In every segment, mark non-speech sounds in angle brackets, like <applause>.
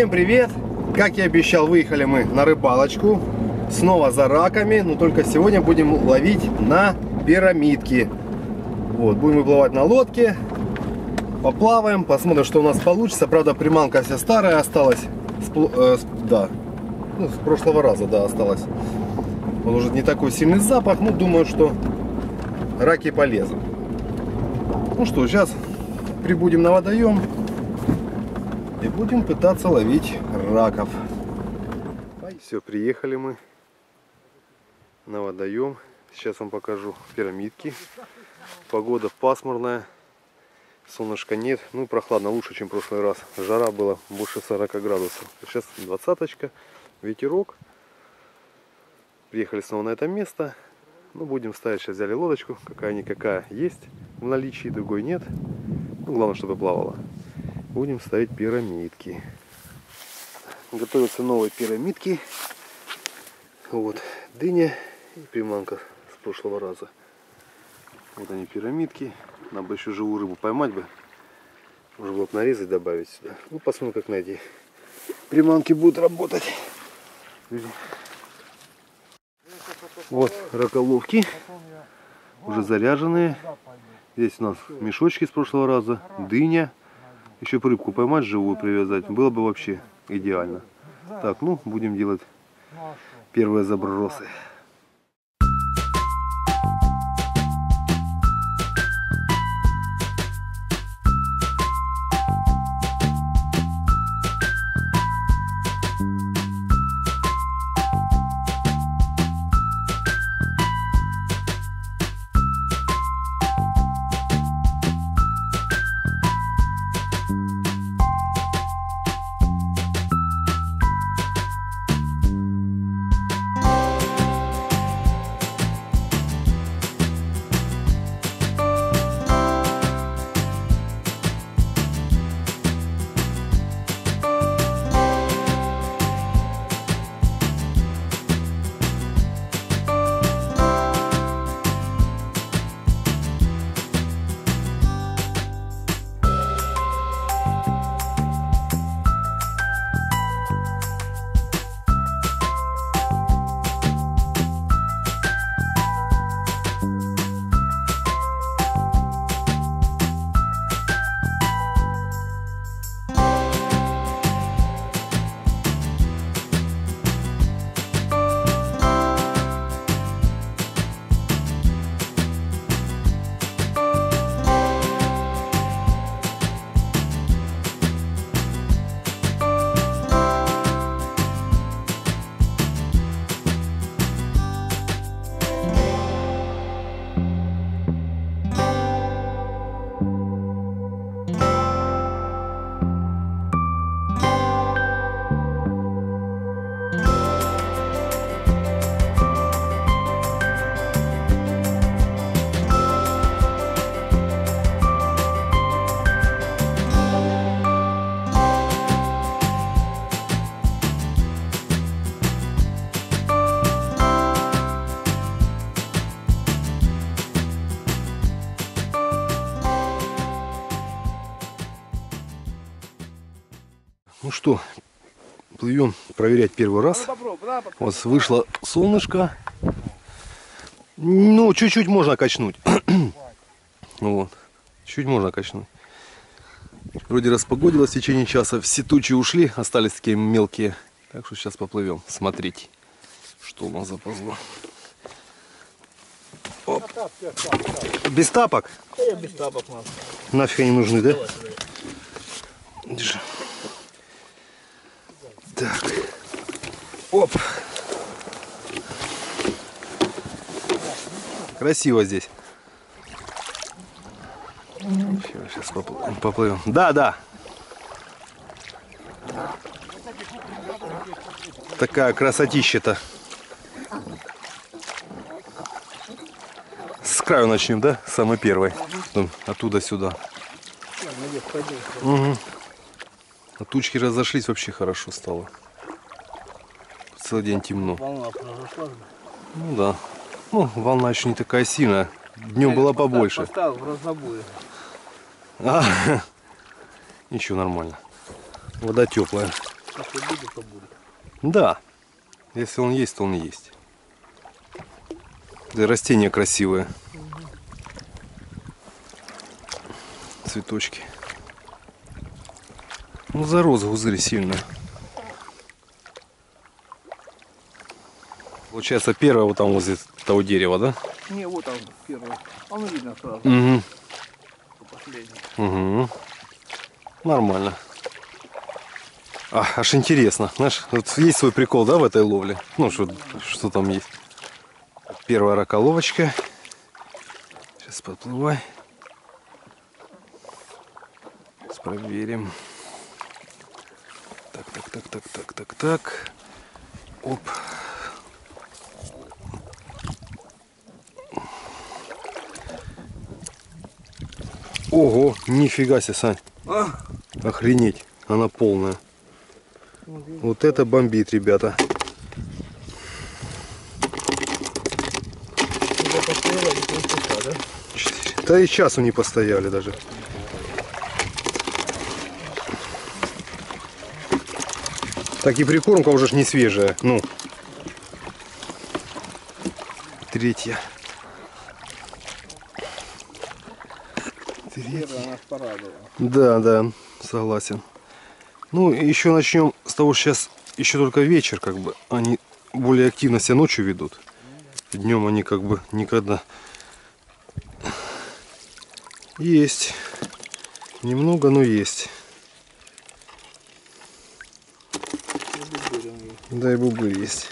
Всем привет! Как я обещал, выехали мы на рыбалочку. Снова за раками, но только сегодня будем ловить на пирамидки. Вот, будем выплывать на лодке. Поплаваем, посмотрим, что у нас получится. Правда, приманка вся старая осталась. С, э, с, да, ну, с прошлого раза, да, осталась. Он уже не такой сильный запах, ну, думаю, что раки полезут. Ну что, сейчас прибудем на водоем и будем пытаться ловить раков. Все, приехали мы на водоем. Сейчас вам покажу пирамидки. Погода пасмурная, солнышка нет. Ну, прохладно, лучше, чем в прошлый раз. Жара была больше 40 градусов. Сейчас двадцаточка, ветерок. Приехали снова на это место. Ну, будем ставить. Сейчас взяли лодочку. Какая-никакая есть в наличии, другой нет. Ну, главное, чтобы плавала. Будем ставить пирамидки. Готовятся новые пирамидки. Вот дыня и приманка с прошлого раза. Вот они пирамидки. Нам бы еще живую рыбу поймать бы. Можно было бы нарезать, добавить сюда. Ну, посмотрим, как на эти приманки будут работать. Вот раколовки. Уже заряженные. Здесь у нас мешочки с прошлого раза. Дыня. Еще бы рыбку поймать живую, привязать. Было бы вообще идеально. Так, ну, будем делать первые забросы. Плывем проверять первый раз. Вот вышло солнышко. Ну, чуть-чуть можно качнуть. <clears throat> вот. Чуть можно качнуть. Вроде распогодилось в течение часа. Все тучи ушли, остались такие мелкие. Так что сейчас поплывем смотреть, что у нас заползло. Оп. Без тапок? Без тапок надо. Нафиг они нужны, да? Держи. Так. Оп. Красиво здесь. Сейчас поплывем. Да, да. Такая красотища-то. С краю начнем, да? Самый первый. Оттуда сюда. Угу. А тучки разошлись, вообще хорошо стало. Целый день темно. Волна произошла. Ну да. Ну, волна еще не такая сильная. Днем было побольше. Поставил в разнобое. А, <laughs> ничего, нормально. Вода теплая. Если будет, то будет. Да. Если он есть, то он есть. Да и растения красивые. Цветочки. Ну, зарос гузырь сильно. Получается, первое вот там возле того дерева, да? Не, вот там первый. Он видно сразу, Угу. что последний. Угу. Нормально. А, аж интересно. Знаешь, вот есть свой прикол, да, в этой ловле? Ну, что, что там есть. Первая раколовочка. Сейчас подплывай. Сейчас проверим. Так, так, так, так, так, так, так. Оп. Ого, нифига себе, Сань. А, Охренеть, она полная. Вот это бомбит, ребята. Да и часу не постояли даже. Так и прикормка уже ж не свежая. Ну. Третья. Третья. Да, да, согласен. Ну, еще начнем с того, что сейчас еще только вечер, как бы. Они более активно себя ночью ведут. Днем они как бы никогда. Есть. Немного, но есть. И бубырем есть. Да и бубы есть.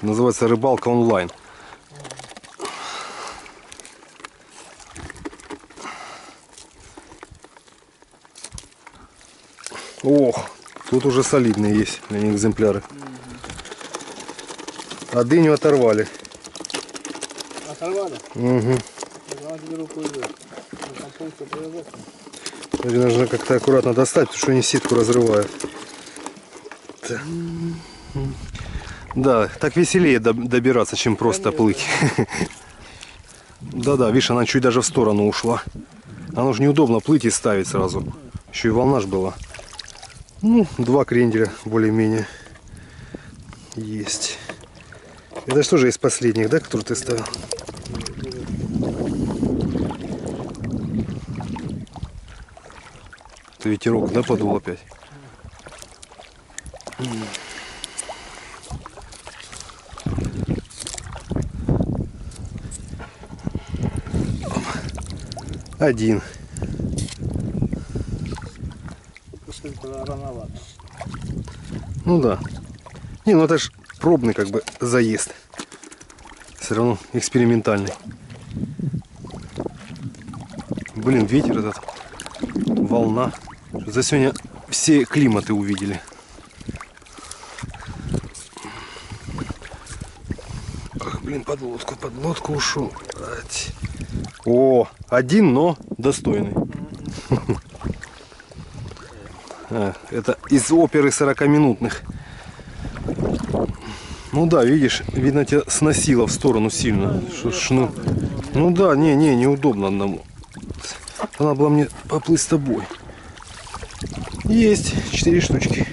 Называется рыбалка онлайн. Ох, тут уже солидные есть для них экземпляры. А дыню оторвали. Оторвали? Угу. Руку. Теперь нужно как-то аккуратно достать, потому что они сетку разрывают. Да. Да, так веселее доб- добираться, чем просто плыть. Да-да, видишь, она чуть даже в сторону ушла. Оно же неудобно плыть и ставить сразу. Еще и волна ж была. Ну, два кренделя более-менее есть. Это что же из последних, да, который ты ставил? Это ветерок, да, подул опять? Один. Ну да. Не, ну это ж пробный как бы заезд. Все равно экспериментальный. Блин, ветер этот. Волна. За сегодня все климаты увидели. Ах, блин, под лодку, под лодку ушел. О, один, но достойный. <laughs> А, Это из оперы 40-минутных. Ну да, видишь, видно тебя сносило в сторону сильно. Ж, ну, да, не, не, неудобно одному. Надо было мне поплыть с тобой. Есть, четыре штучки.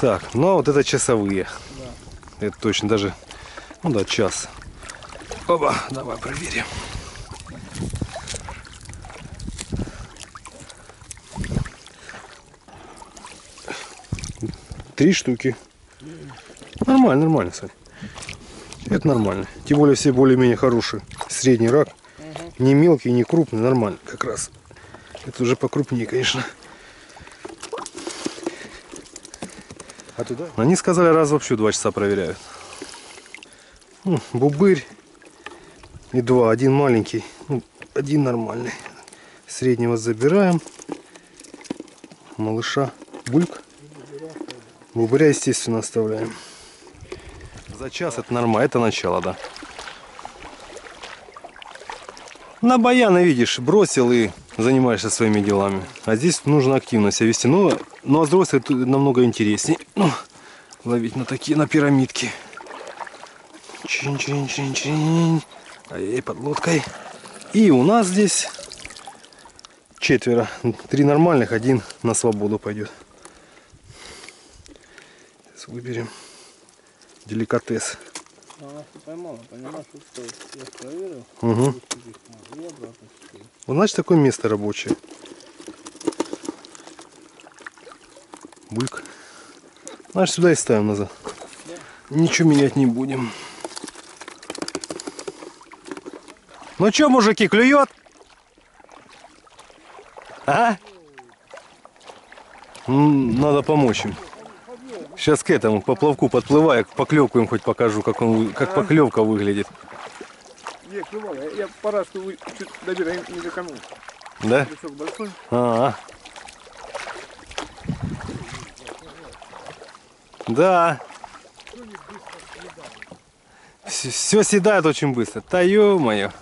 Так, ну а вот это часовые. Это точно даже, ну да, час. Оба, давай проверим. Три штуки. Нормально, нормально, Сань. Это нормально. Тем более все более-менее хорошие. Средний рак. Не мелкий, не крупный, нормально как раз. Это уже покрупнее, конечно. А туда? Они сказали, раз вообще два часа проверяют. Ну, бубырь и два. Один маленький, ну, один нормальный. Среднего забираем. Малыша бульк. Бубыря, естественно, оставляем. За час это нормально, это начало, да. На баяны, видишь, бросил и занимаешься своими делами. А здесь нужно активно себя вести. Ну, ну а с другой стороны, намного интереснее. Ну, <clears throat> ловить на такие, на пирамидки. Чин-чин-чин-чин. Ай, под лодкой. И у нас здесь четверо. Три нормальных, один на свободу пойдет. Сейчас выберем деликатес. Она поймала. Я проверил. Угу. И обратно. Вот значит такое место рабочее. Бульк. Значит сюда и ставим назад. Ничего менять не будем. Ну что, мужики, клюет? А? Надо помочь им. Сейчас к этому поплавку подплываю, поклевку им хоть покажу, как, он, как поклевка выглядит. Не, клювала. Я, я пора, что вы чуть добира не доконул. Да? Крючок большой. А, Да. Все съедает очень быстро. Да ё-моё.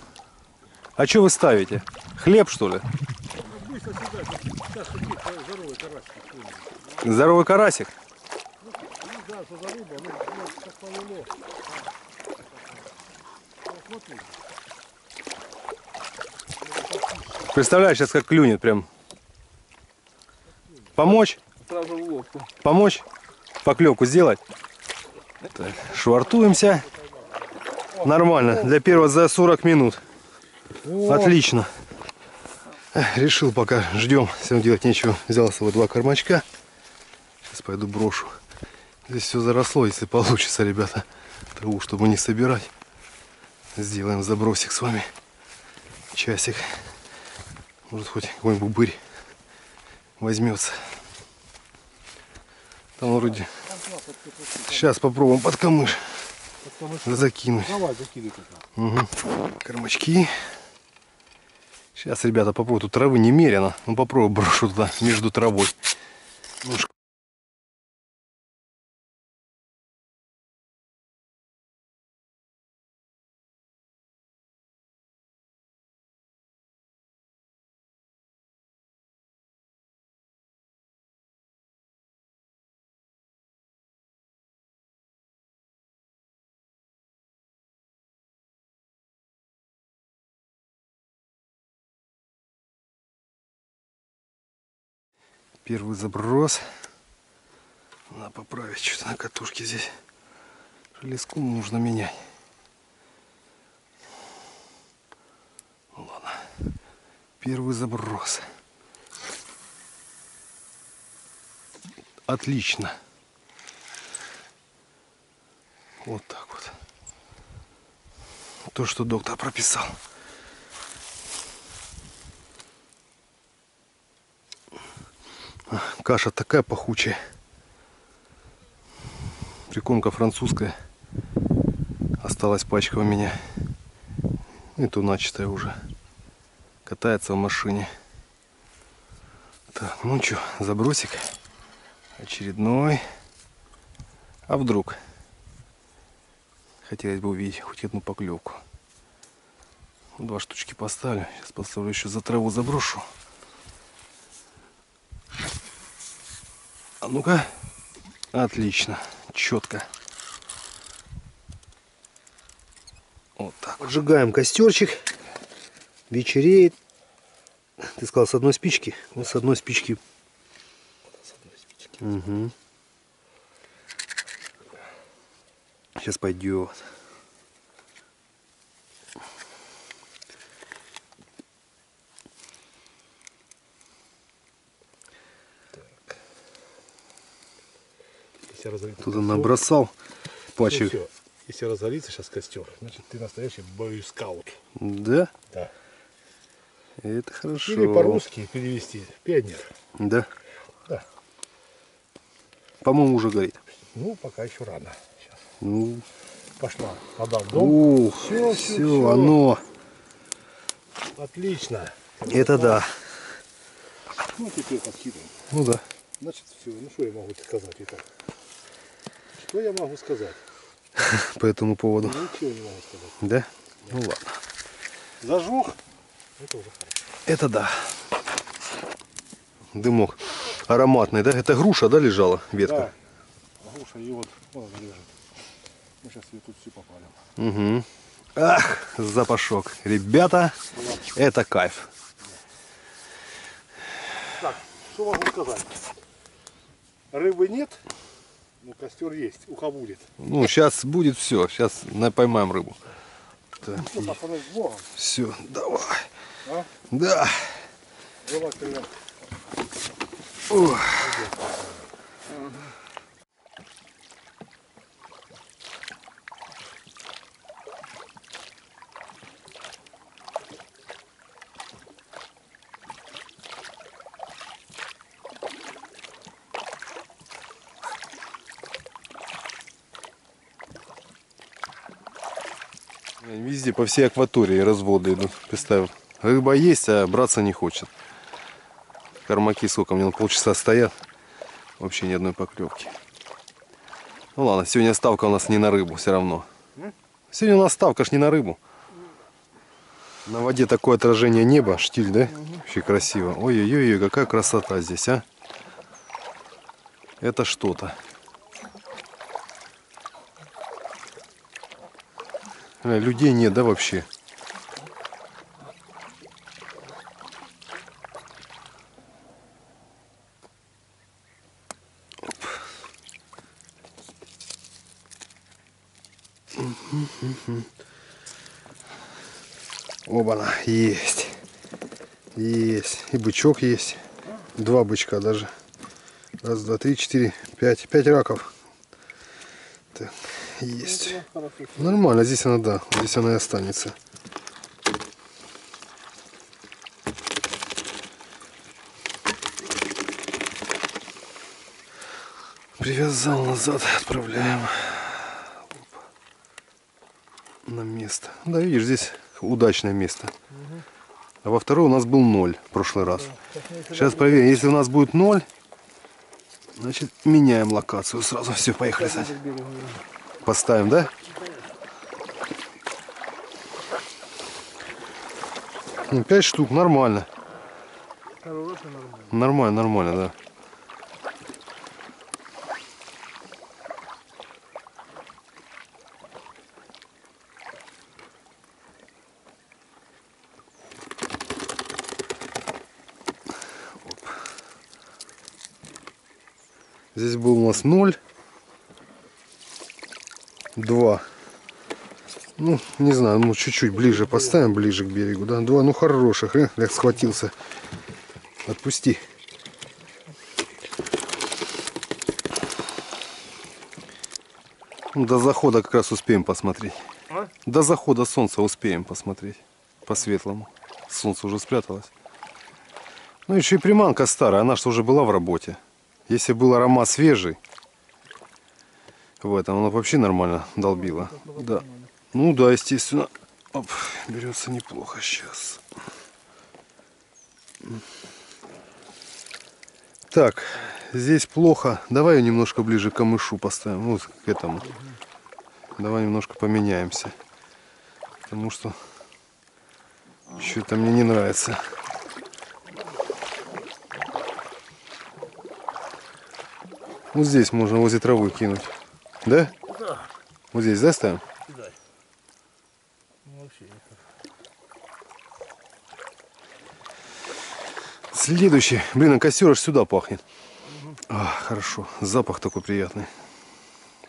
А что вы ставите? Хлеб что ли? Здоровый карасик. Представляешь, сейчас как клюнет прям. Помочь? Сразу в лодку. Помочь? Поклевку сделать? Так, швартуемся. Нормально. Для первого за 40 минут. Отлично. Решил пока ждем. Сегодня делать нечего. Взял с собой два кормачка. Сейчас пойду брошу. Здесь все заросло, если получится, ребята. Траву, чтобы не собирать. Сделаем забросик с вами. Часик. Может хоть какой-нибудь бубырь возьмется. Там вроде... Сейчас попробуем под камыш закинуть. Давай, закидывай. Угу. Кормачки. Сейчас, ребята, попробую. Тут травы немерено. Ну попробую брошу туда, между травой. Ну, Первый заброс. Надо поправить что-то на катушке здесь. Железку нужно менять. Ну Ладно. Первый заброс. Отлично. Вот так вот. То, что доктор прописал. Каша такая пахучая. Прикормка французская. Осталась пачка у меня. И то начатая уже. Катается в машине. Так, ну что, забросик. Очередной. А вдруг? Хотелось бы увидеть хоть одну поклевку. Два штучки поставлю. Сейчас поставлю еще за траву заброшу. А ну-ка. Отлично. Четко. Вот так. Поджигаем костерчик. Вечереет. Ты сказал с одной спички? Вот с одной спички. Угу. Сейчас пойдет. Если разгорится Тут костер, набросал ну пачек. всё. Если разгорится сейчас костер, значит ты настоящий бойскаут. Да? Да. Это хорошо. Или по-русски перевести пионер. Да. Да. По-моему, уже горит. Ну, пока еще рано. Сейчас. Ну, Пошла вода в дом. ух, Всё, все, всё, всё. оно. Отлично. Это да. Ну, теперь подкидываем. Ну да. Значит, все. Ну, что я могу сказать итак? Что я могу сказать? <laughs> По этому поводу. Ничего не могу сказать. Да? Ну ладно. Зажег. Это уже хорошо. Это да. Дымок. Ароматный, да? Это груша, да, лежала ветка? Да. Груша, и вот, вот она лежит. Мы сейчас ее тут всю попалим. Угу. Ах, запашок. Ребята, это кайф. Так, что могу сказать? Рыбы нет, но костер есть. Уха будет. Ну, сейчас будет все. Сейчас поймаем рыбу. Так, Ну, пацаны, с Богом. все, давай. А? Да. Давай, ребят. Везде, по всей акватории разводы идут. Представь, рыба есть, а браться не хочет. Кормаки сколько, мне полчаса стоят. Вообще ни одной поклевки. Ну ладно, сегодня ставка у нас не на рыбу все равно. Сегодня у нас ставка ж не на рыбу. На воде такое отражение неба, штиль, да? Вообще красиво. Ой-ой-ой, какая красота здесь, а? Это что-то. Людей нет, да, вообще? Оба-на, есть. Есть. И бычок есть. Два бычка даже. Раз, два, три, четыре, пять. Пять раков. Есть. Нормально, здесь она, да. Здесь она и останется. Привязал назад, отправляем на место. Да, видишь, здесь удачное место. А во второй у нас был ноль в прошлый раз. Сейчас проверим. Если у нас будет ноль, значит меняем локацию сразу. Все, поехали, Сань. Поставим, да? Ну, Пять штук, нормально. Хороший, нормально. Нормально, нормально, да. Здесь был у нас 0. 2. Ну, не знаю, ну чуть-чуть ближе поставим, ближе к берегу, да. Два, ну хороших, э, как схватился. Отпусти. До захода как раз успеем посмотреть. А? До захода солнца успеем посмотреть. По светлому. Солнце уже спряталось. Ну еще и приманка старая, она что уже была в работе. Если был аромат свежий, в этом она вообще нормально долбила. Да. Ну да, естественно. Оп, берется неплохо сейчас. Так, здесь плохо. Давай ее немножко ближе к камышу поставим. Вот к этому. Давай немножко поменяемся. Потому что что-то мне не нравится. Вот здесь можно возле травы кинуть. Да? Да. Вот здесь, да, ставим? Кидай. Ну, вообще никак. Следующий. Блин, а костер аж сюда пахнет. А, хорошо. Запах такой приятный.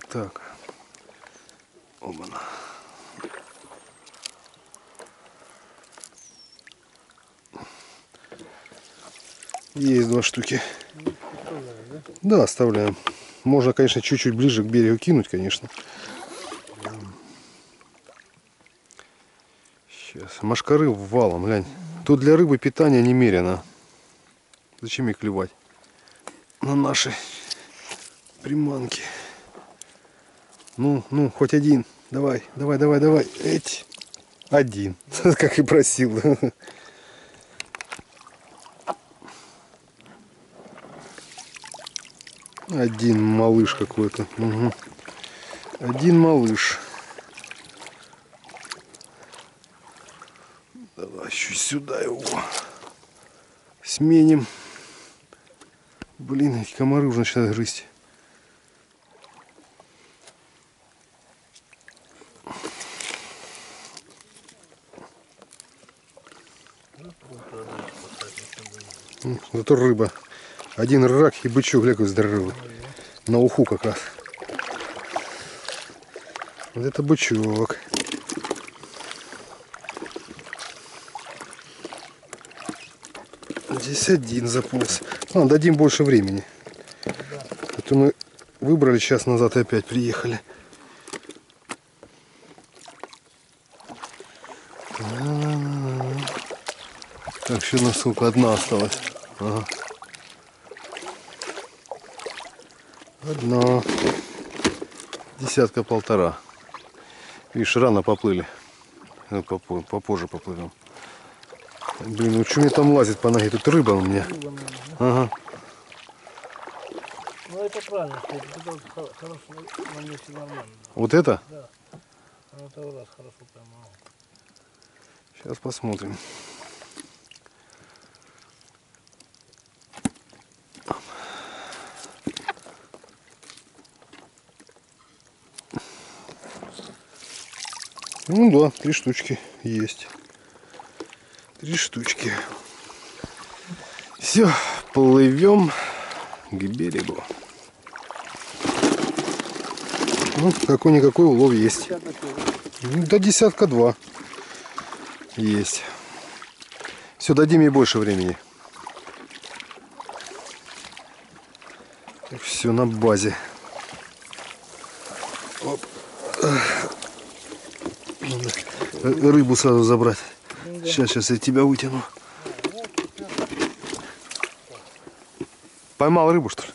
Так. Оба-на. Есть два штуки. Да, оставляем. Можно, конечно, чуть-чуть ближе к берегу кинуть, конечно. Сейчас. Машкары валом, глянь. Тут для рыбы питание немерено. Зачем их клевать? На наши приманки. Ну, ну, хоть один. Давай, давай, давай, давай. Эть. Один. <laughs> Как и просил. Один малыш какой-то. Угу. Один малыш. Давай еще сюда его сменим. Блин, эти комары уже начинают грызть. Зато рыба. Один рак и бычок, глянь, какой здоровый. На уху как раз. Вот это бычок. Здесь один заполз. Ну, дадим больше времени. А то мы выбрали час назад и опять приехали. Так, еще на сколько? Одна осталась. Ага. Одна. Десятка полтора. Видишь, рано поплыли. Ну, попо- попозже поплывем. Блин, ну что мне там лазит по ноге? Тут рыба у меня. Ага. Ну это правильно, это хорошо на месте нормально. Вот это? Он этого раз хорошо поймал. Сейчас посмотрим. Ну да, три штучки есть. Три штучки. Все, плывем к берегу. Ну, какой-никакой улов есть. Ну, До десятка два. Есть. Все, дадим ей больше времени. Все на базе. Оп. Надо ры- Рыбу сразу забрать. Сейчас, сейчас я тебя вытяну. Поймал рыбу, что ли?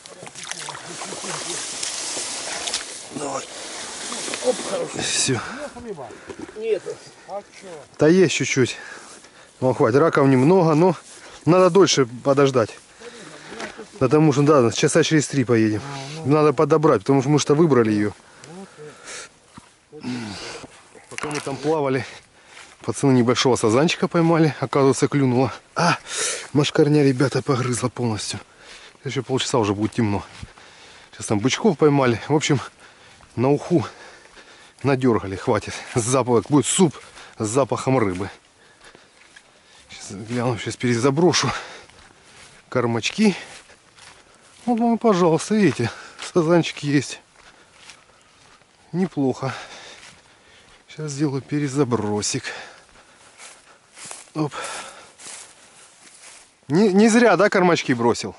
Давай. Все. Нет, Да есть чуть-чуть. Ну, хватит. Раков немного, но надо дольше подождать. Потому что, да, часа через три поедем. Надо подобрать, потому что мы что выбрали ее. Пока мы там плавали, пацаны небольшого сазанчика поймали. Оказывается, клюнуло. А, машкарня, ребята, погрызла полностью. Еще полчаса уже будет темно. Сейчас там бычков поймали. В общем, на уху надергали, хватит. Запах, будет суп с запахом рыбы. Сейчас гляну, сейчас перезаброшу. Кормачки. Вот вам, пожалуйста, видите, сазанчики есть. Неплохо. Сейчас сделаю перезабросик. Оп. Не, не зря, да, кормачки бросил?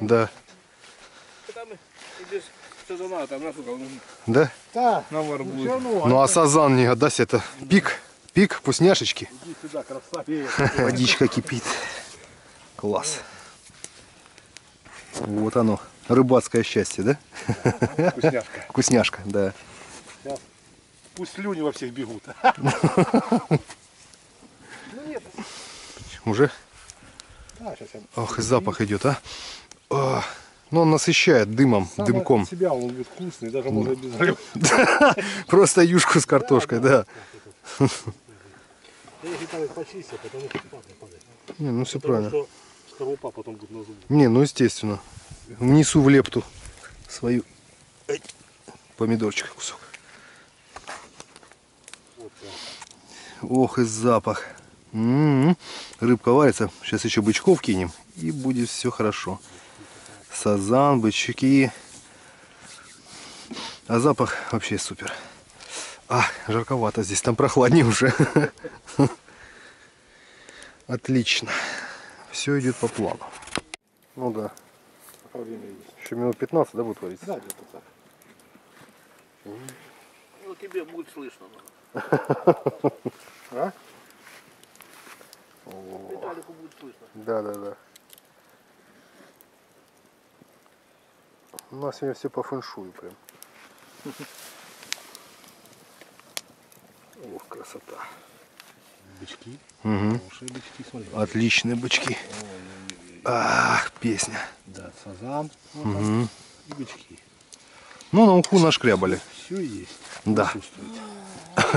Да. Там идешь сазана, там насколько он Да? Да, на вар будет. Ну а сазан не отдаст это. Пик, пик, вкусняшечки. иди сюда, красавец. <laughs> Водичка кипит. Класс. Вот оно. Рыбацкое счастье, да? Вкусняшка. <laughs> Вкусняшка, да. Пусть слюни во всех бегут. Уже? Ох, и запах идет, а. О, ну он насыщает дымом, сам дымком. от себя он будет вкусный, даже можно без рыбы. <laughs> Просто юшку с картошкой, да. Не, ну все правильно. Не, ну естественно. Внесу в лепту свою Эй, помидорчика кусок. Ох, и запах. М-м-м. Рыбка варится. Сейчас еще бычков кинем. И будет все хорошо. Сазан, бычки. А запах вообще супер. А, жарковато здесь. Там прохладнее уже. Отлично. Все идет по плану. Ну да. Пока время есть. Еще минут 15, да, будет вариться? Да, где-то так. ну тебе будет слышно. <laughs> А? Виталику будет слышно. Да, да, да. У нас сегодня все по фэншую прям. <laughs> Ох, красота. Бычки. Угу. Хорошие бычки, смотри. Отличные бычки. Ах, песня. Да, сазан. Угу. и бычки. Ну, на уху нашкрябали. Все есть. Да.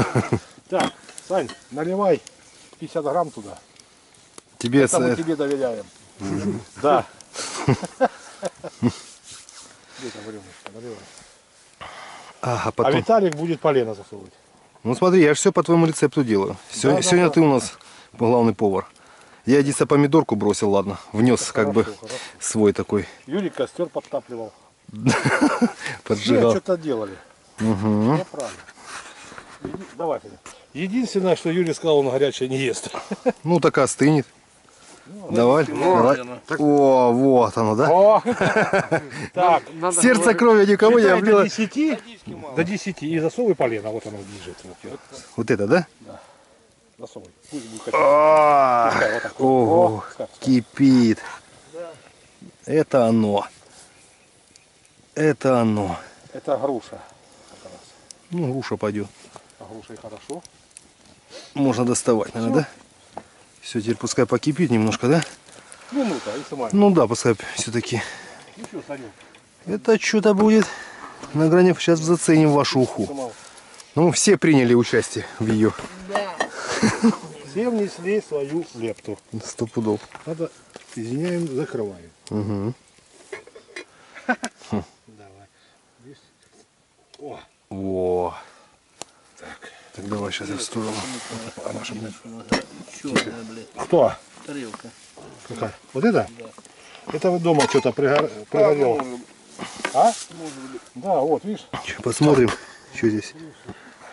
<laughs> Так, Сань, наливай 50 грамм туда. Тебе Это мы тебе доверяем. <laughs> Да. <laughs> Где там рюмочка? Наливай. Ага, А потом. Виталик будет полено засовывать. Ну смотри, я все по твоему рецепту делаю. Сё- Да, да, Сегодня да. ты у нас главный повар. Я единственное помидорку бросил, ладно. Внес как бы Хорошо, хорошо. свой такой. Юрий костер подтапливал. Все Поджигал. что-то делали. Угу. Все правильно. Давай, Федя. Единственное, что Юрий сказал, он горячее не ест. Ну так остынет. Давай, давай. О, вот оно, да? О! <laughs> Так, Сердце крови никого не облило. до 10, до 10 и засовывай полено, вот оно лежит. Вот, Вот это, да? засовывай. Пусть будет так. Ого, кипит. Это оно. Это оно. Это груша. Ну, груша пойдет. Груша и хорошо. Можно доставать, наверное, да? Все, теперь пускай покипит немножко, да? Минута, и сама. Ну да, пускай все-таки. Ну Это что-то будет на грани. Сейчас заценим вашу уху. Ну, все приняли участие в ее. Все внесли свою лепту. Сто пудов. Надо, извиняем, закрываем. Угу. Давай. Здесь. О, Во. Так. Давай сейчас я в сторону. Черная, блядь, кто? тарелка. Какая? Вот это? Это вы дома что-то пригор... пригорело. А? Да, вот, видишь? Ща Посмотрим, что здесь.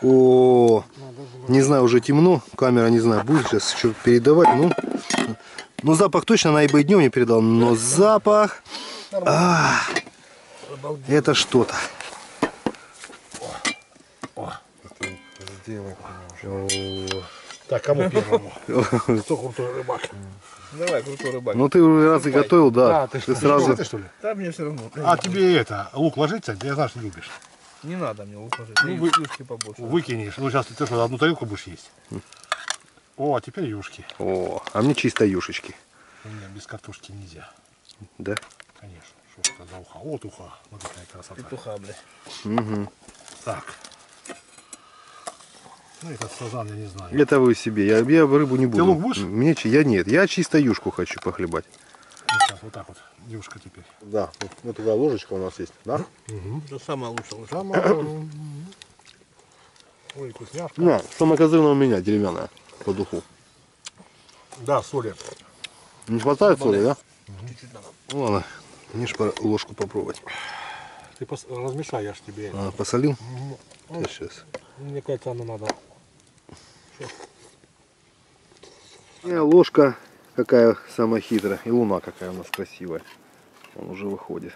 О, не знаю, уже темно. Камера, не знаю, будет сейчас что передавать. Ну, ну запах точно она и бы и днем не передал. Но запах... а, это что-то. Так, кому <laughs> первому? Кто крутой рыбак? Давай, крутой рыбак. Ну ты уже раз и готовил, да. А, ты, ты что, сразу. ты что ли? Да, мне все равно. А тебе это, лук ложится? Я знаю, что любишь. Не надо мне уложить. Ну, Ну, вы- юшки побольше. Выкинешь. Ну сейчас ты что, одну тарелку будешь есть? О, а теперь юшки. О, а мне чисто юшечки. У меня без картошки нельзя. Да? Конечно. Что это за уха? Вот уха. Вот такая красота. Петуха, блядь. Угу. Так. Ну, этот сазан, я не знаю. Это вы себе. Я, я рыбу не буду. лук будешь? Мне я нет. Я чисто юшку хочу похлебать. Ну, сейчас вот так вот. Девушка теперь. Да, вот такая ложечка у нас есть, да? Это самое лучшее. лучше. Ой, вкусняшка. Да, самая козырная у меня деревянная по духу. Да, соли. Не хватает соли, да? Чуть-чуть надо. Ну ладно, мне ж пора ложку попробовать. Ты пос- размешай, я ж тебе. А, посолил? Ну, Сейчас, сейчас. Мне кажется, оно надо. ложка какая самая хитрая. И луна какая у нас красивая. Он уже выходит.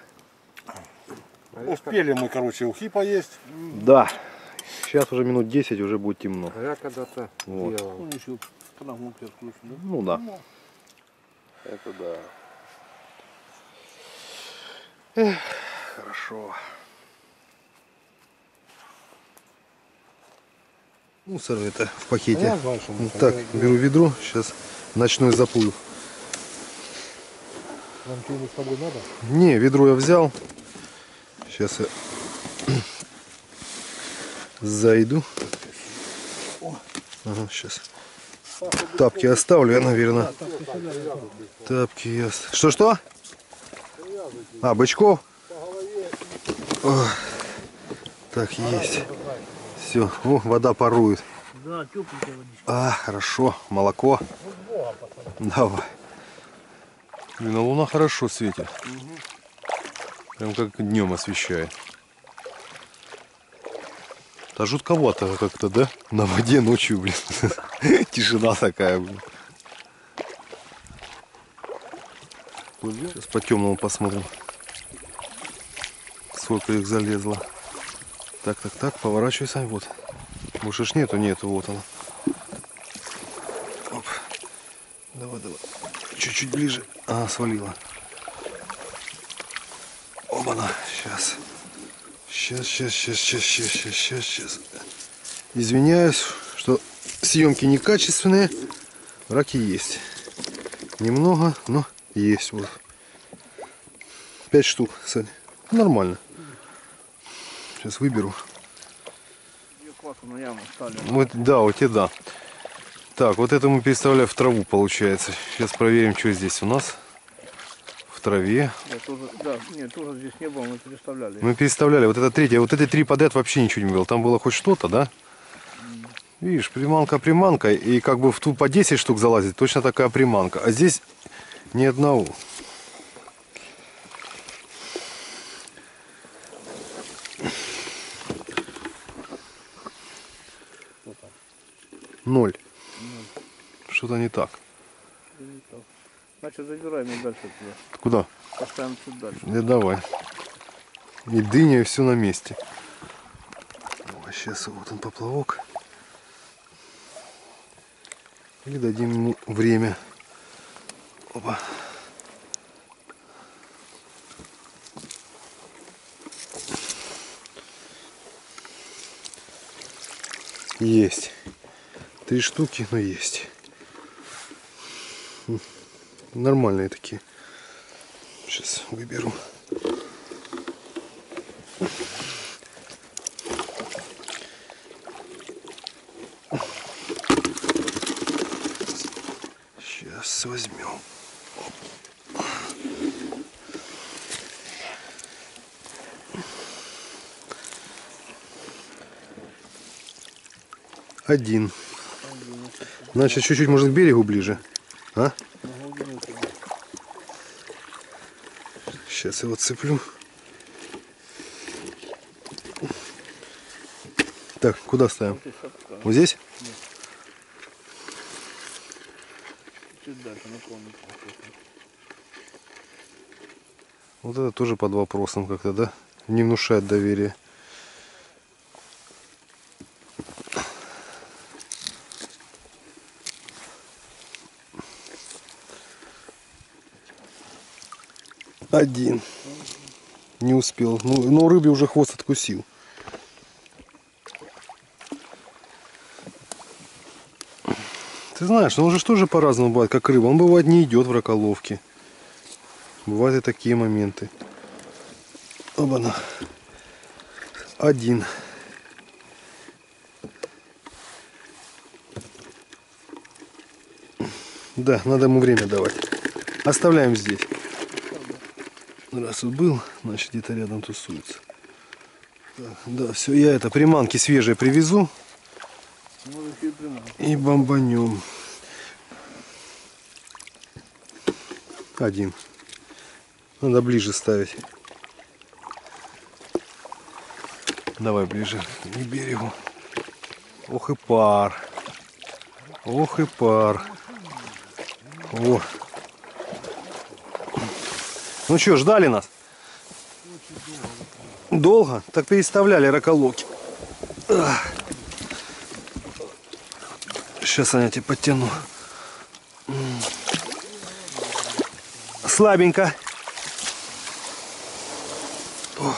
Успели мы, короче, ухи поесть. Да. Сейчас уже минут 10 уже будет темно. А я когда-то Вот. делал. Ну, еще да? Ну да. Это да. Эх, хорошо. Мусор это в пакете. я знаю, что мусор. так, Я- беру ведро, сейчас ночной заплыв. Нам что-нибудь с тобой надо? Не, ведро я взял. Сейчас я зайду. Ага, сейчас. Тапки оставлю я, наверное. Тапки я... Что-что? А, бычков? Ох. Так, есть. Все, о, вода парует. Да, тепленькая водичка. А, хорошо, молоко. Давай. Блин, а луна хорошо светит. Прям как днем освещает. Да жутковато как-то, да? На воде ночью, блин. <laughs> Тишина такая, блин. Сейчас по темному посмотрим. Сколько их залезло. Так, так, так, поворачивайся. Вот. Больше ж нету, нету, вот она. Оп. Давай, давай. Чуть-чуть ближе. А, свалила. Оба-на. Сейчас. Сейчас, сейчас, сейчас, сейчас, сейчас, сейчас, сейчас, сейчас. Извиняюсь, что съемки некачественные. Раки есть. Немного, но есть. Вот. Пять штук, Сань. Нормально. Сейчас выберу. Вот, да, вот и да. Так, вот это мы переставляем в траву, получается. Сейчас проверим, что здесь у нас. В траве. Я тоже, да, нет, тоже здесь не было, мы переставляли. Мы переставляли. Вот это третье. Вот эти три подряд вообще ничего не было. Там было хоть что-то, да? Видишь, приманка приманка, и как бы в ту по 10 штук залазит, точно такая приманка. А здесь ни одного. Ноль. Что-то не так. Значит, забираем и дальше туда. Куда? Поставим чуть дальше. Да давай. И дыня, и все на месте. О, сейчас вот он поплавок. Или дадим ему время. Опа. Есть. Три штуки, но есть. М, Нормальные такие. Сейчас выберу. Сейчас возьмем. Один. Значит, чуть-чуть, может, к берегу ближе. А? Сейчас его цеплю. Так, куда ставим? Вот здесь? Вот это тоже под вопросом как-то, да? Не внушает доверия. Один. Не успел. Ну, ну рыбе уже хвост откусил. Ты знаешь, ну он же тоже по-разному бывает, как рыба. Он бывает не идет в раколовке. Бывают и такие моменты. Оба-на. Один. Да, надо ему время давать. Оставляем здесь. Раз он был, значит где-то рядом тусуется. Да, все, я это приманки свежие привезу и бомбанем. Один. Надо ближе ставить. Давай ближе к берегу. Ох и пар. Ох и пар. О. Ну что, ждали нас? Долго? Так переставляли раколоки. Сейчас я тебе подтяну. Слабенько. О.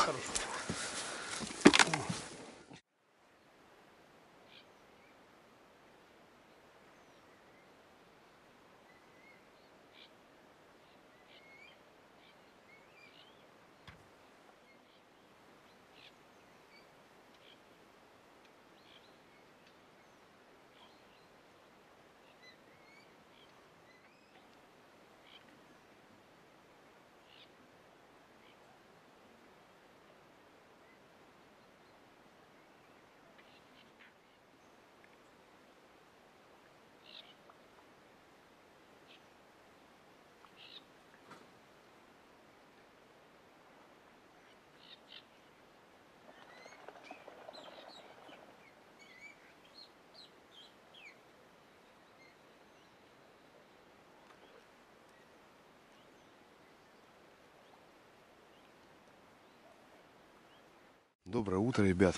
Доброе утро, ребят.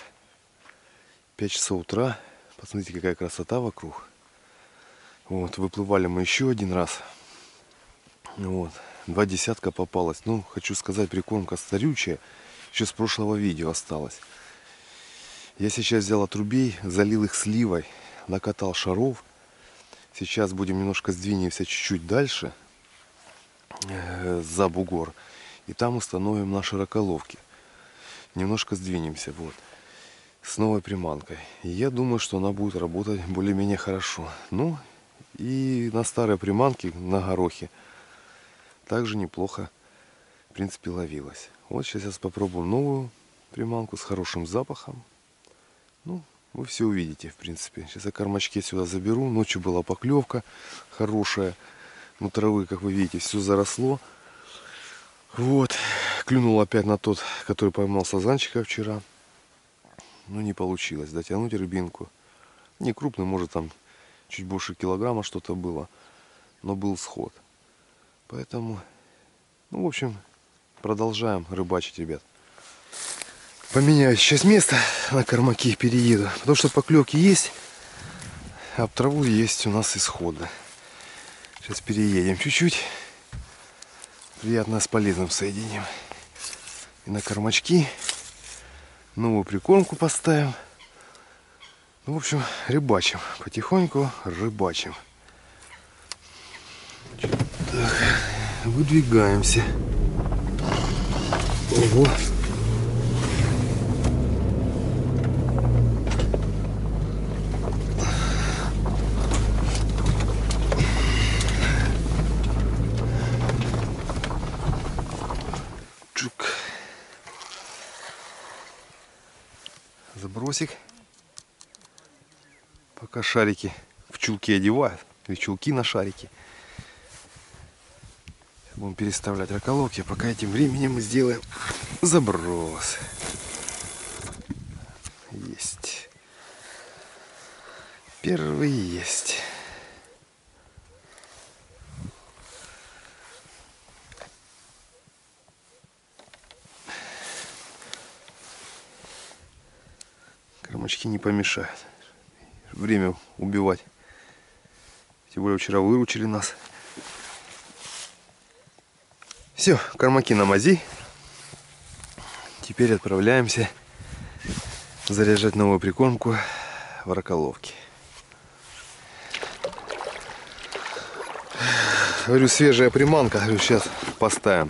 5 часов утра. Посмотрите, какая красота вокруг. Вот, выплывали мы еще один раз. Вот, два десятка попалось. Ну, хочу сказать, прикормка старючая. Еще с прошлого видео осталось. Я сейчас взял отрубей, залил их сливой, накатал шаров. Сейчас будем немножко сдвинемся чуть-чуть дальше, э, за бугор. И там установим наши раколовки немножко сдвинемся, вот, с новой приманкой. Я думаю, что она будет работать более-менее хорошо. Ну, и на старой приманке, на горохе, также неплохо, в принципе, ловилась. Вот сейчас я попробую новую приманку с хорошим запахом. Ну, Вы все увидите, в принципе. Сейчас я кормачки сюда заберу. Ночью была поклевка хорошая. Ну, травы, как вы видите, все заросло. Вот. Клюнул опять на тот, который поймал сазанчика вчера. Ну, не получилось дотянуть рыбинку. Не крупный, может там чуть больше килограмма что-то было. Но был сход. Поэтому, ну, в общем, продолжаем рыбачить, ребят. Поменяю сейчас место на кормаки, перееду. Потому что поклевки есть, а траву есть у нас исходно. Сейчас переедем чуть-чуть. Приятно с полезным соединим. И на кормачки новую прикормку поставим. Ну, в общем, рыбачим. Потихоньку рыбачим. Так, выдвигаемся. Ого. Чук. Забросик. Пока шарики в чулки одевают. Или чулки на шарики. Будем переставлять раколовки, пока этим временем мы сделаем заброс. Есть. Первый есть. Кормачки не помешают. Время убивать. Тем более вчера выручили нас. Все, кормаки на мази. Теперь отправляемся заряжать новую прикормку в раколовке. Говорю, свежая приманка. Говорю, сейчас поставим.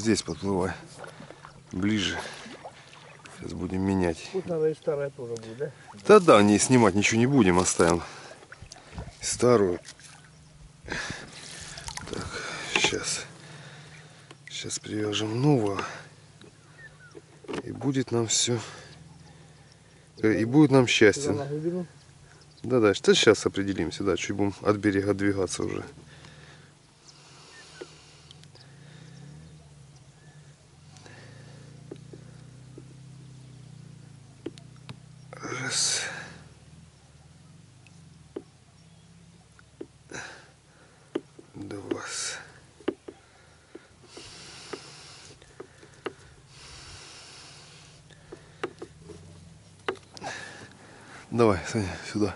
Здесь подплывай. Ближе. Сейчас будем менять. Тут надо и старая тоже будет, да? Да да, не снимать ничего не будем, оставим старую. Так, сейчас. Сейчас привяжем новую. И будет нам все. И будет нам счастье. на глубину. Да, да, что сейчас определимся, да, чуть будем от берега двигаться уже. Два. Давай, Саня, сюда.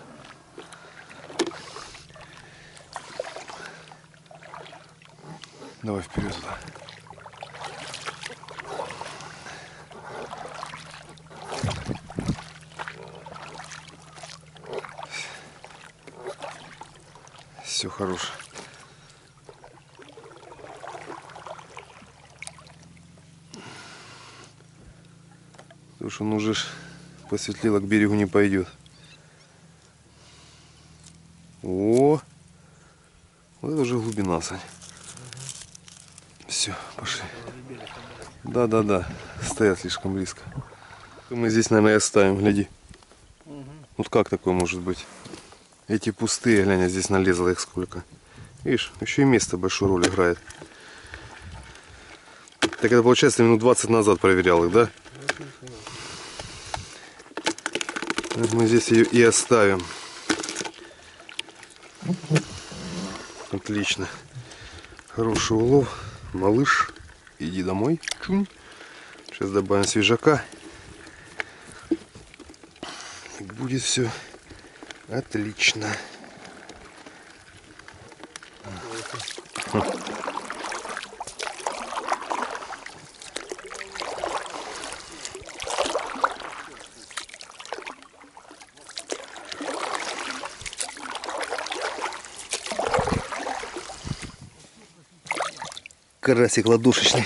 Давай вперед туда. Все хорош. Что он уже посветлело к берегу не пойдет. О, вот это уже глубина, Сань. Все, пошли. Да, да, да. Стоят слишком близко. Мы здесь, наверное, и оставим, гляди. Вот как такое может быть? Эти пустые, глянь, здесь налезло их сколько. Видишь, еще и место большую роль играет. Так это получается минут 20 назад проверял их, да? Вот мы здесь ее и оставим. Отлично. Хороший улов. Малыш, иди домой. Чунь. Сейчас добавим свежака. И будет все отлично. Карасик ладошечный.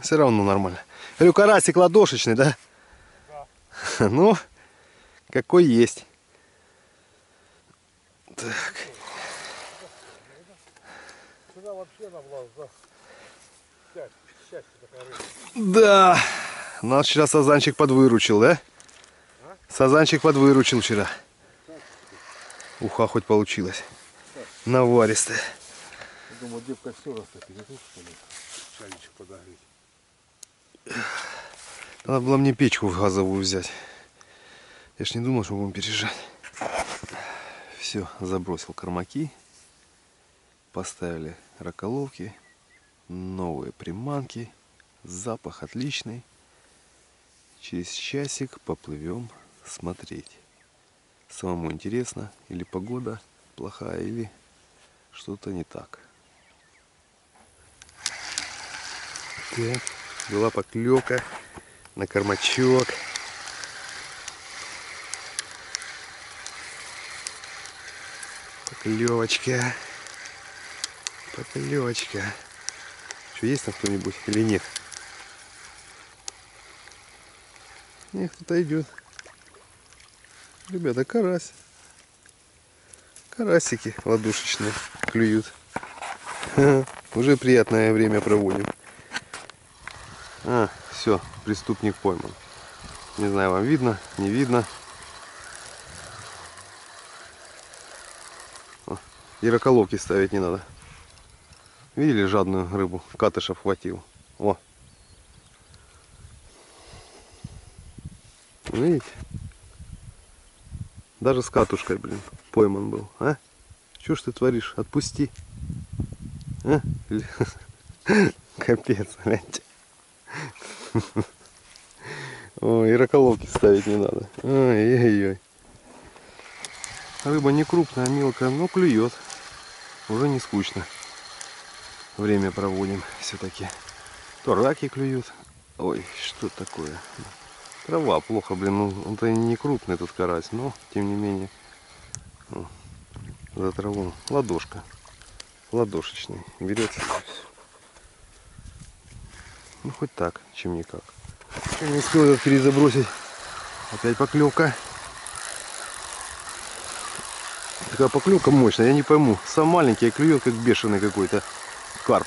Все равно нормально. Говорю, карасик ладошечный, да? Ну, какой есть. Так. вообще за счастье, счастье такая рыба. Да. Нас вчера сазанчик подвыручил, да? Сазанчик подвыручил вчера. Уха хоть получилась. Наваристая. Я думал, где в костер растопить, а тут что ли? Чайничек подогреть. Надо было мне печку газовую взять. Я ж не думал, что будем переезжать. Все, забросил кормаки. Поставили раколовки. Новые приманки. Запах отличный. Через часик поплывем смотреть. Самому интересно, или погода плохая, или что-то не так. Так, была поклевка на кормачок. Поклевочка. Поклевочка. Что, есть там кто-нибудь или нет? Нет, кто-то идет. Ребята, карась. Карасики ладушечные клюют. <laughs> Уже приятное время проводим. А, все, преступник пойман. Не знаю, вам видно, не видно. О, И раколовки ставить не надо. Видели жадную рыбу? Катышев хватил. О. Видите? Даже с катушкой, блин, пойман был. А? Что ж ты творишь? Отпусти. А? <laughs> Капец, гляньте. Ой, и раколовки ставить не надо. Ой-ой-ой. Рыба не крупная, мелкая, но клюет. Уже не скучно. Время проводим все-таки. То раки клюют. Ой, что такое? Трава плохо, блин. Ну, и не крупный этот карась, но тем не менее. За траву. Ладошка. Ладошечный. Берется. Ну хоть так, чем никак. Не успел этот перезабросить. Опять поклевка. Такая поклевка мощная, я не пойму. Сам маленький, а клюет как бешеный какой-то карп.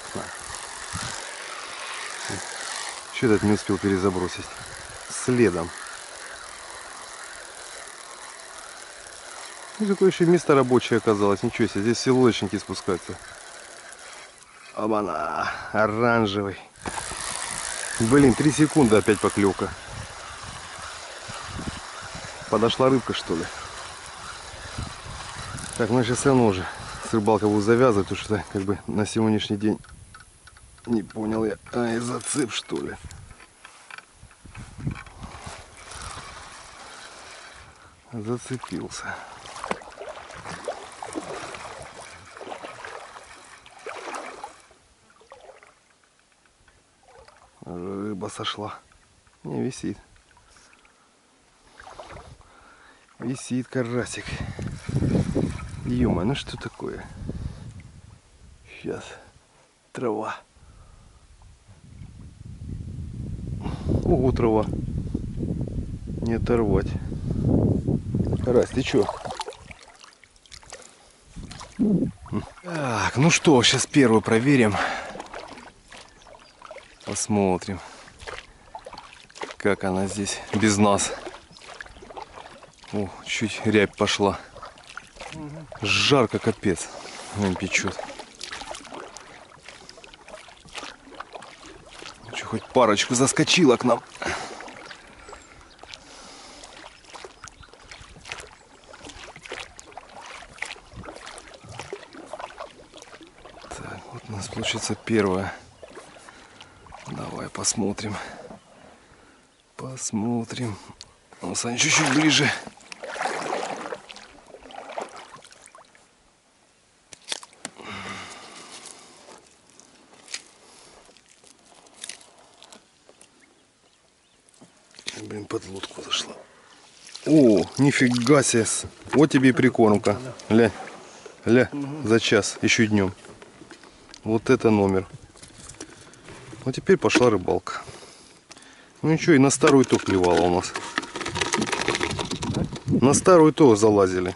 Что этот не успел перезабросить? Следом. Ну, какое еще место рабочее оказалось. Ничего себе, здесь все спускаются. Обана, оранжевый. Блин, три секунды опять поклевка. Подошла рыбка, что ли? Так, ну я сейчас равно уже с рыбалкой буду завязывать, потому что как бы на сегодняшний день не понял я. Ай, зацеп, что ли? Зацепился. Рыба сошла. Не висит. Висит карасик. Юма, ну что такое? Сейчас. Трава. Ого, трава. Не оторвать. Карась, ты чё? Так, ну что, сейчас первую проверим. Посмотрим, как она здесь без нас. О, чуть рябь пошла. Жарко капец. Вон печет. Че, хоть парочку заскочила к нам. Так, вот у нас получится первая. Давай посмотрим. Посмотрим. Ну, Сань, чуть-чуть ближе. Блин, под лодку зашла. О, нифига себе. Вот тебе и прикормка. Ля, ля, за час, еще днем. Вот это номер. Вот теперь пошла рыбалка. Ну ничего, и на старую то клевала у нас. На старую то залазили.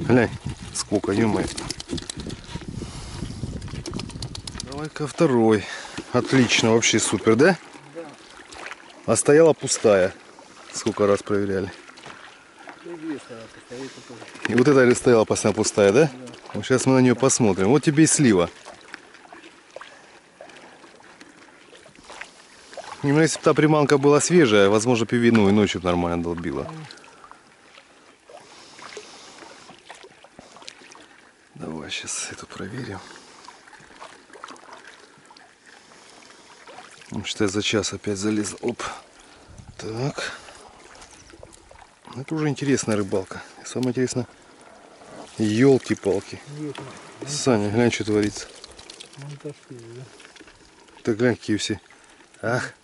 Глянь, сколько, ё Так, а второй. Отлично, вообще супер, да? А стояла пустая. Сколько раз проверяли. И вот эта стояла постоянно пустая, да? Вот сейчас мы на нее посмотрим. Вот тебе и слива. Именно если бы та приманка была свежая, возможно, пивину и ночью нормально долбила. Давай сейчас эту проверим. Ну, Считай, за час опять залез. Оп. Так. Это уже интересная рыбалка. И самое интересное, елки-палки. Саня, глянь, что творится. что, да? Ты глянь, какие все. Ах.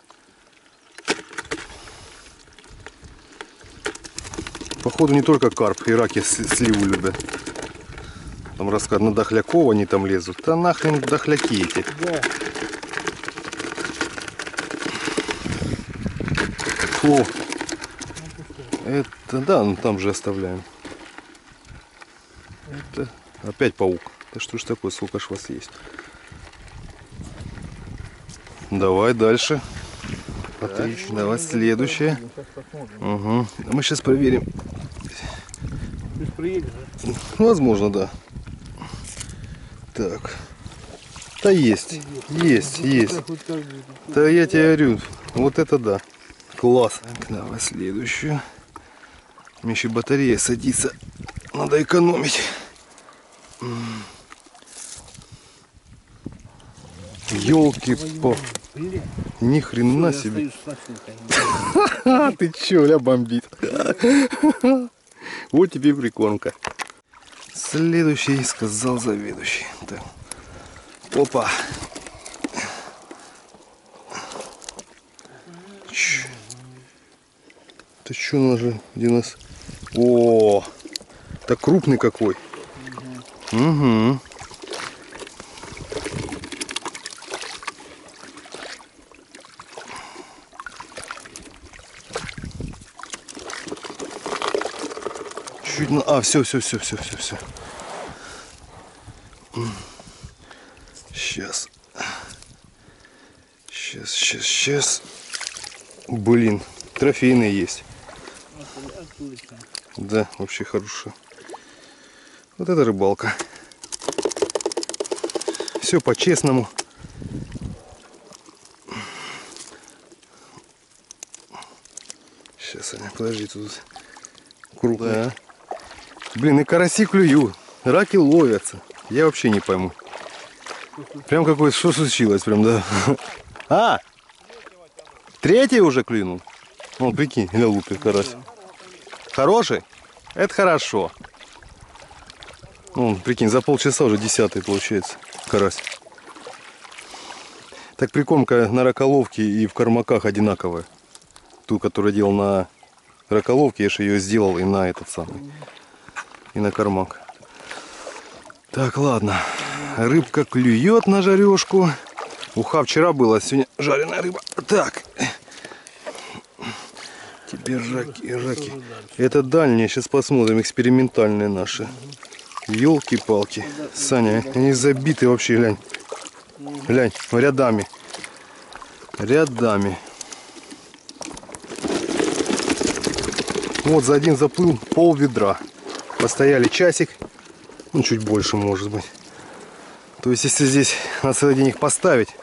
Походу не только карп, и раки сливу любят. Там рассказывают, на дохляков они там лезут. Да нахрен дохляки эти. Да, Фу. Это да, ну там же оставляем. Это опять паук. Да что ж такое, сколько ж вас есть? Давай дальше. Отлично, давай следующее. Угу. Мы сейчас проверим. Ж приедешь, да? Возможно, да. Так. Да есть. Есть, есть. бы. Да я тебе говорю, вот это да. Класс. Давай следующую. Мне еще батарея садится. Надо экономить. Елки по ни хрена себе. <laughs> ты че, ля бомбит. Вот тебе прикормка. Следующий, сказал заведующий. Так. Опа. Ч. Ты что, же, где нас? О, так крупный какой. Угу. Чуть на... А, все, все, все, все, все, все. Сейчас. Сейчас, сейчас, сейчас. Блин, трофейные есть. Да, вообще хорошо. Вот это рыбалка. Все по-честному. Сейчас, Аня, подожди, тут крупный. Да. Блин, и караси клюют, раки ловятся. Я вообще не пойму. Прям какое что случилось, прям, да. <laughs> А! Третий уже клюнул. Вон, прикинь, на лупе карась. Хороший? Это хорошо. Ну, прикинь, за полчаса уже десятый получается карась. Так прикормка на раколовке и в кормаках одинаковая. Ту, которую делал на раколовке, я же ее сделал и на этот самый. И на кормак. Так, ладно. Рыбка клюет на жарежку. Уха вчера была, сегодня жареная рыба. Так. Теперь раки, раки. Это дальние, сейчас посмотрим, экспериментальные наши. Елки-палки. Саня, они забиты вообще, глянь. Глянь, рядами. Рядами. Вот за один заплыл пол ведра. Постояли часик. Ну, чуть больше, может быть. То есть, если здесь на целый день их поставить,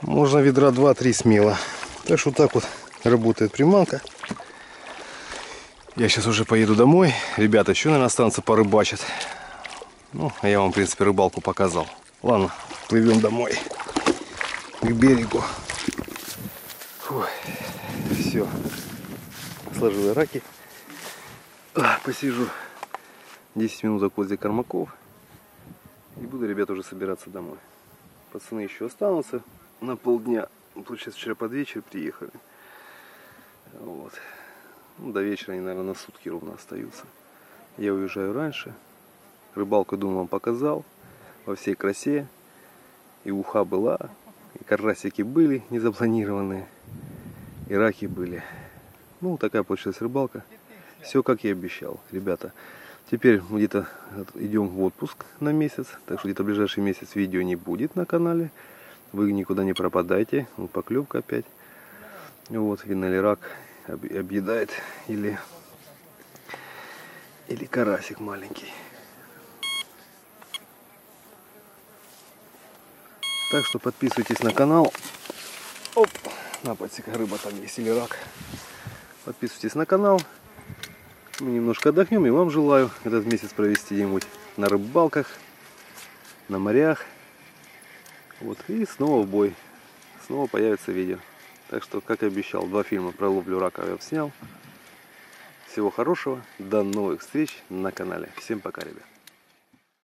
можно ведра 2-3 смело. Так что вот так вот работает приманка. Я сейчас уже поеду домой. Ребята еще, наверное, останутся порыбачат. Ну, а я вам, в принципе, рыбалку показал. Ладно, плывем домой. К берегу. Все. Сложил раки. А, Посижу 10 минуток возле кормаков. И буду, ребята, уже собираться домой. Пацаны еще останутся на полдня. Ну, Получается, вчера под вечер приехали. Вот. Ну, до вечера они, наверное, на сутки ровно остаются. Я уезжаю раньше. Рыбалку, думаю, вам показал. Во всей красе. И уха была. И карасики были незапланированные. И раки были. Ну, такая получилась рыбалка. Все, как я обещал. Ребята, Теперь где-то идем в отпуск на месяц, так что где-то ближайший месяц видео не будет на канале. Вы никуда не пропадайте. Вот поклевка опять. Вот, видно ли рак об- объедает или, или карасик маленький. Так что подписывайтесь на канал. Оп, на подсека рыба там есть или рак. Подписывайтесь на канал. Мы немножко отдохнем и вам желаю этот месяц провести где-нибудь на рыбалках, на морях. Вот, и снова в бой. Снова появится видео. Так что, как и обещал, два фильма про ловлю рака я снял. Всего хорошего, до новых встреч на канале. Всем пока, ребят.